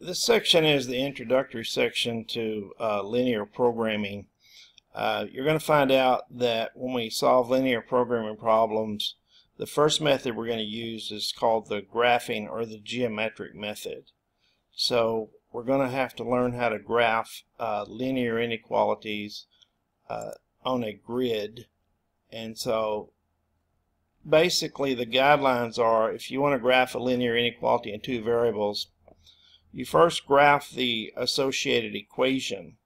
This section is the introductory section to uh, linear programming. Uh, you're going to find out that when we solve linear programming problems, the first method we're going to use is called the graphing or the geometric method. So we're going to have to learn how to graph uh, linear inequalities uh, on a grid. And so basically the guidelines are if you want to graph a linear inequality in two variables, you first graph the associated equation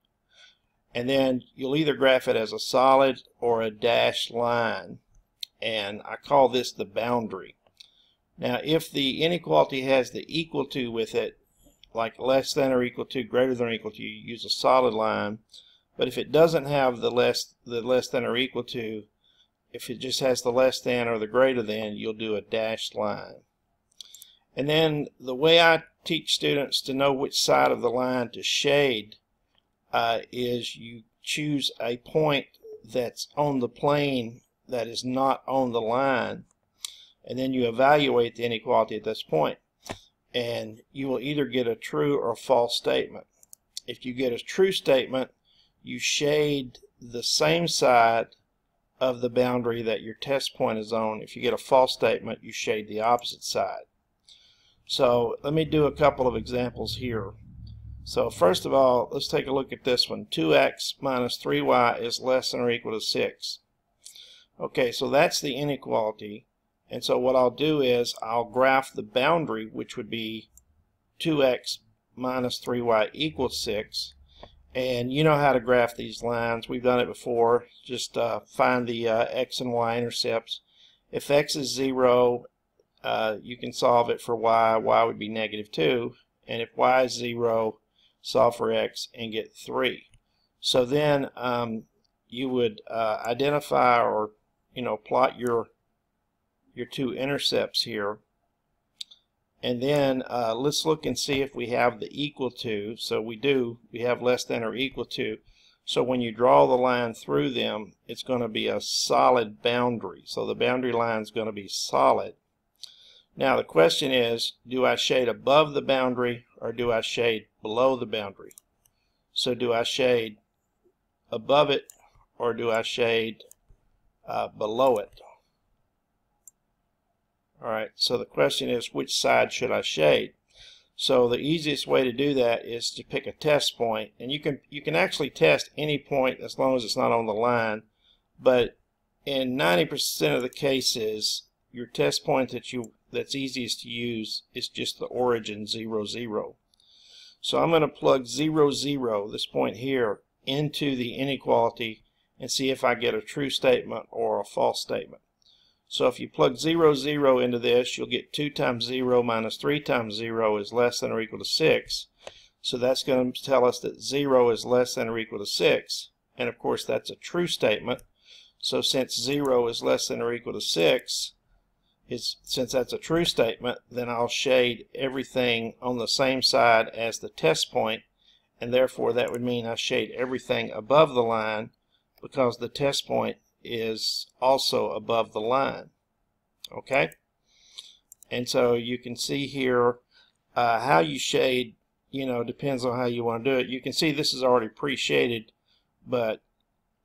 and then you'll either graph it as a solid or a dashed line and I call this the boundary. Now if the inequality has the equal to with it like less than or equal to greater than or equal to you use a solid line but if it doesn't have the less the less than or equal to if it just has the less than or the greater than you'll do a dashed line. And then the way I teach students to know which side of the line to shade uh, is you choose a point that's on the plane that is not on the line and then you evaluate the inequality at this point and you will either get a true or false statement. If you get a true statement you shade the same side of the boundary that your test point is on. If you get a false statement you shade the opposite side. So let me do a couple of examples here. So first of all, let's take a look at this one. 2x minus 3y is less than or equal to 6. Okay, so that's the inequality. And so what I'll do is I'll graph the boundary, which would be 2x minus 3y equals 6. And you know how to graph these lines. We've done it before. Just uh, find the uh, x and y intercepts. If x is 0 uh, you can solve it for y. y would be negative 2. And if y is 0, solve for x and get 3. So then um, you would uh, identify or you know plot your your two intercepts here. And then uh, let's look and see if we have the equal to. So we do. We have less than or equal to. So when you draw the line through them, it's going to be a solid boundary. So the boundary line is going to be solid. Now the question is, do I shade above the boundary or do I shade below the boundary? So do I shade above it or do I shade uh, below it? Alright, so the question is which side should I shade? So the easiest way to do that is to pick a test point and you can you can actually test any point as long as it's not on the line but in 90% of the cases your test point that you that's easiest to use is just the origin 0, 0. So I'm going to plug 0, 0, this point here, into the inequality and see if I get a true statement or a false statement. So if you plug 0, 0 into this, you'll get 2 times 0 minus 3 times 0 is less than or equal to 6. So that's going to tell us that 0 is less than or equal to 6. And of course that's a true statement. So since 0 is less than or equal to 6, is since that's a true statement, then I'll shade everything on the same side as the test point, and therefore that would mean I shade everything above the line because the test point is also above the line. Okay? And so you can see here uh, how you shade, you know, depends on how you want to do it. You can see this is already pre-shaded, but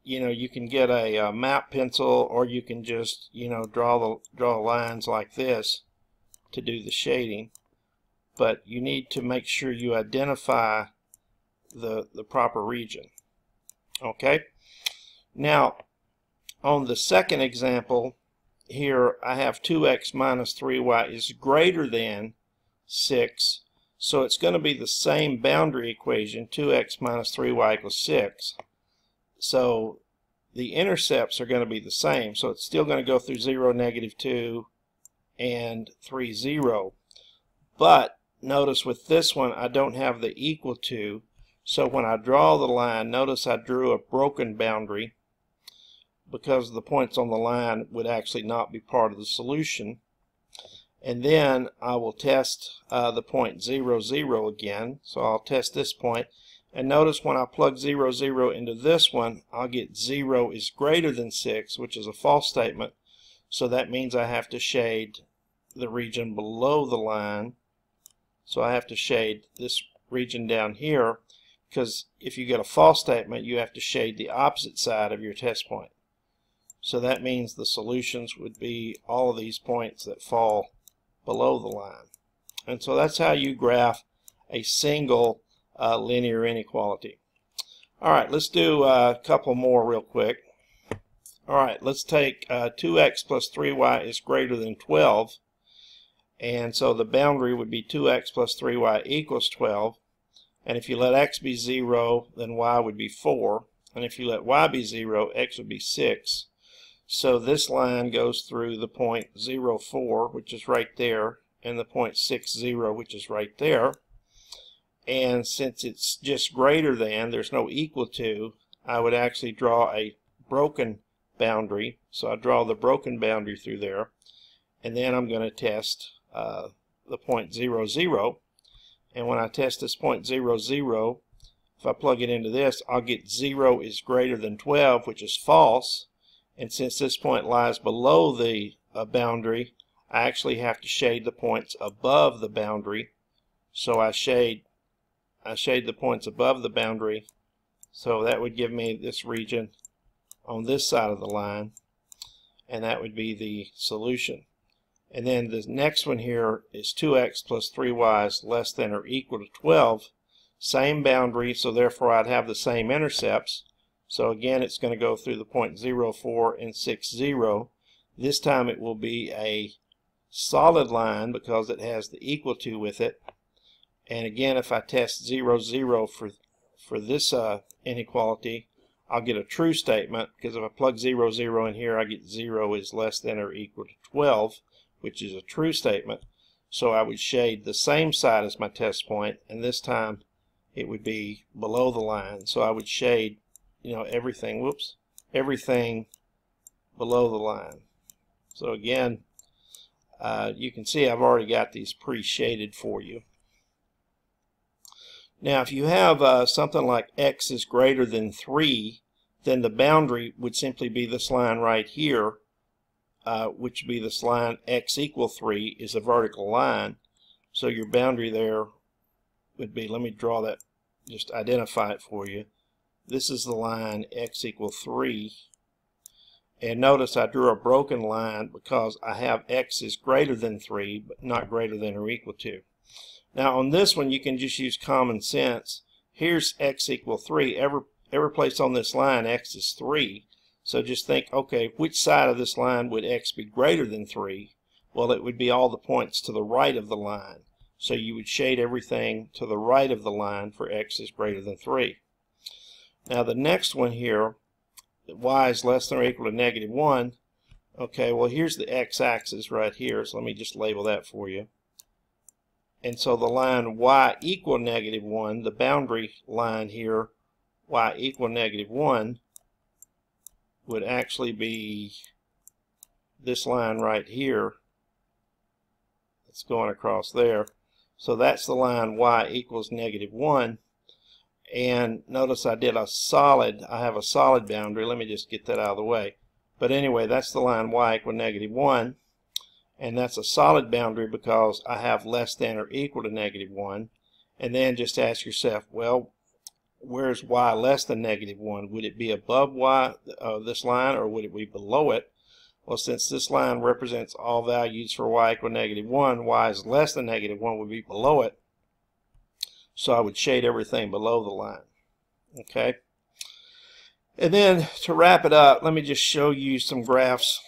you know you can get a, a, map pencil or you can just you know draw the draw lines like this to do the shading. But you need to make sure you identify the the proper region. Okay? Now on the second example here I have 2x minus 3y is greater than 6 so it's going to be the same boundary equation 2x minus 3y equals 6 so the intercepts are going to be the same. So it's still going to go through 0, negative 2, and 3, 0. But notice with this one, I don't have the equal to. So when I draw the line, notice I drew a broken boundary because the points on the line would actually not be part of the solution. And then I will test uh, the point 0, 0 again. So I'll test this point. And notice when I plug 0, 0 into this one, I'll get 0 is greater than 6, which is a false statement. So that means I have to shade the region below the line. So I have to shade this region down here because if you get a false statement you have to shade the opposite side of your test point. So that means the solutions would be all of these points that fall below the line. And so that's how you graph a single uh, linear inequality. All right, let's do uh, a couple more real quick. All right, let's take uh, 2x plus 3y is greater than 12. And so the boundary would be 2x plus 3y equals 12. And if you let x be 0, then y would be 4. And if you let y be 0, x would be 6. So this line goes through the point 0, 4, which is right there, and the point 6, 0, which is right there. And since it's just greater than, there's no equal to, I would actually draw a broken boundary. So I draw the broken boundary through there. And then I'm going to test uh, the point 0, 0. And when I test this point 0, 0, if I plug it into this, I'll get 0 is greater than 12, which is false. And since this point lies below the uh, boundary, I actually have to shade the points above the boundary. So I shade I shade the points above the boundary so that would give me this region on this side of the line and that would be the solution. And then the next one here is 2x plus 3y is less than or equal to 12 same boundary so therefore I'd have the same intercepts. So again it's going to go through the point 0 4 and 6 0 this time it will be a solid line because it has the equal to with it and again, if I test 0, 0 for, for this uh, inequality, I'll get a true statement because if I plug 0, 0 in here, I get 0 is less than or equal to 12, which is a true statement. So I would shade the same side as my test point, and this time it would be below the line. So I would shade, you know, everything, whoops, everything below the line. So again, uh, you can see I've already got these pre-shaded for you. Now, if you have uh, something like x is greater than 3, then the boundary would simply be this line right here, uh, which would be this line x equal 3 is a vertical line. So your boundary there would be, let me draw that, just identify it for you. This is the line x equal 3. And notice I drew a broken line because I have x is greater than 3, but not greater than or equal to. Now on this one you can just use common sense. Here's x equal 3. Every, every place on this line x is 3. So just think, okay, which side of this line would x be greater than 3? Well, it would be all the points to the right of the line. So you would shade everything to the right of the line for x is greater than 3. Now the next one here, y is less than or equal to negative 1. Okay, well here's the x-axis right here, so let me just label that for you. And so the line y equal negative 1, the boundary line here, y equal negative 1, would actually be this line right here that's going across there. So that's the line y equals negative 1. And notice I did a solid, I have a solid boundary. Let me just get that out of the way. But anyway, that's the line y equal negative 1 and that's a solid boundary because I have less than or equal to negative 1 and then just ask yourself well where's y less than negative 1 would it be above y uh, this line or would it be below it? Well since this line represents all values for y equal negative 1 y is less than negative 1 would be below it. So I would shade everything below the line. Okay? And then to wrap it up let me just show you some graphs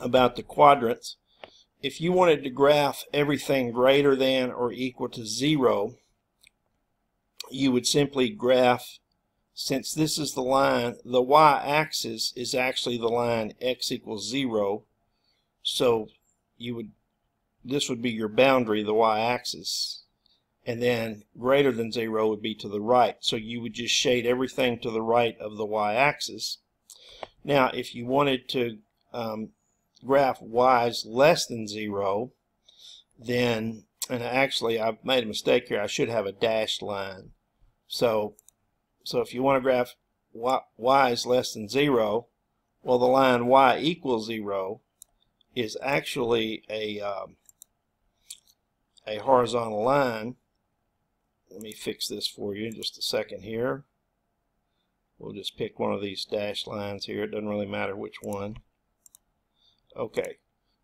about the quadrants. If you wanted to graph everything greater than or equal to zero, you would simply graph, since this is the line, the y-axis is actually the line x equals zero, so you would, this would be your boundary, the y-axis, and then greater than zero would be to the right, so you would just shade everything to the right of the y-axis. Now, if you wanted to um, graph y is less than 0, then, and actually I've made a mistake here, I should have a dashed line. So, so if you want to graph y, y is less than 0, well the line y equals 0 is actually a, um, a horizontal line let me fix this for you in just a second here. We'll just pick one of these dashed lines here. It doesn't really matter which one. Okay,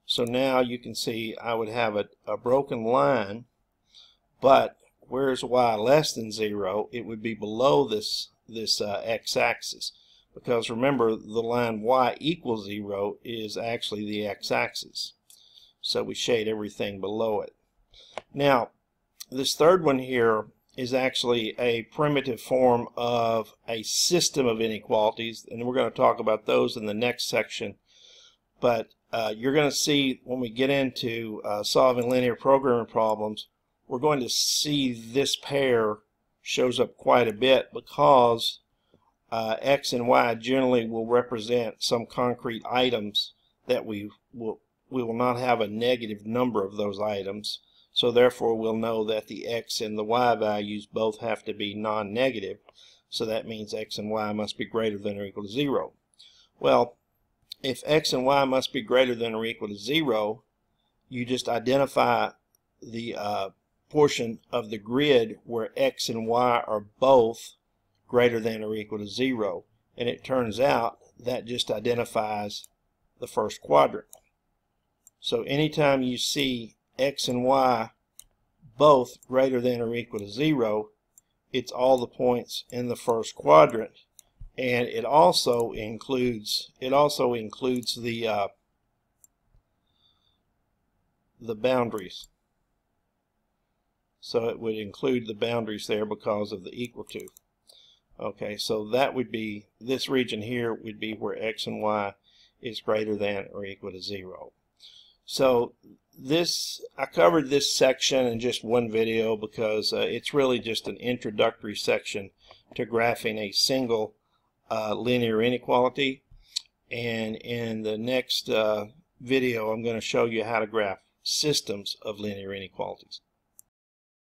so now you can see I would have a, a broken line, but where's y less than 0, it would be below this, this uh, x-axis. Because remember, the line y equals 0 is actually the x-axis. So we shade everything below it. Now, this third one here is actually a primitive form of a system of inequalities, and we're going to talk about those in the next section. But uh, you're going to see when we get into uh, solving linear programming problems, we're going to see this pair shows up quite a bit because uh, x and y generally will represent some concrete items that we will we will not have a negative number of those items so therefore we'll know that the x and the y values both have to be non-negative. So that means x and y must be greater than or equal to 0. Well, if x and y must be greater than or equal to 0, you just identify the uh, portion of the grid where x and y are both greater than or equal to 0. And it turns out that just identifies the first quadrant. So anytime you see x and y both greater than or equal to 0, it's all the points in the first quadrant. And it also includes it also includes the uh, the boundaries. So it would include the boundaries there because of the equal to. Okay, so that would be, this region here would be where x and y is greater than or equal to 0. So this I covered this section in just one video because uh, it's really just an introductory section to graphing a single uh, linear inequality and in the next uh, video I'm going to show you how to graph systems of linear inequalities.